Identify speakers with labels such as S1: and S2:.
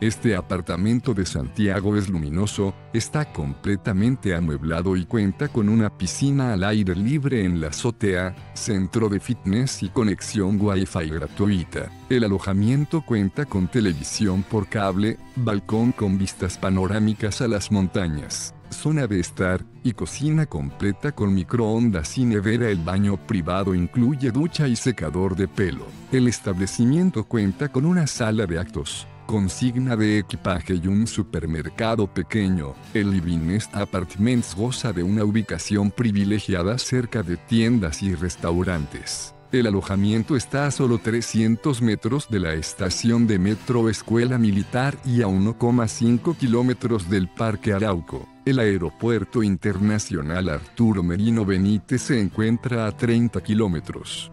S1: Este apartamento de Santiago es luminoso, está completamente amueblado y cuenta con una piscina al aire libre en la azotea, centro de fitness y conexión Wi-Fi gratuita. El alojamiento cuenta con televisión por cable, balcón con vistas panorámicas a las montañas, zona de estar, y cocina completa con microondas y nevera. El baño privado incluye ducha y secador de pelo. El establecimiento cuenta con una sala de actos consigna de equipaje y un supermercado pequeño, el Livinest Apartments goza de una ubicación privilegiada cerca de tiendas y restaurantes. El alojamiento está a solo 300 metros de la estación de metro Escuela Militar y a 1,5 kilómetros del Parque Arauco. El aeropuerto internacional Arturo Merino Benítez se encuentra a 30 kilómetros.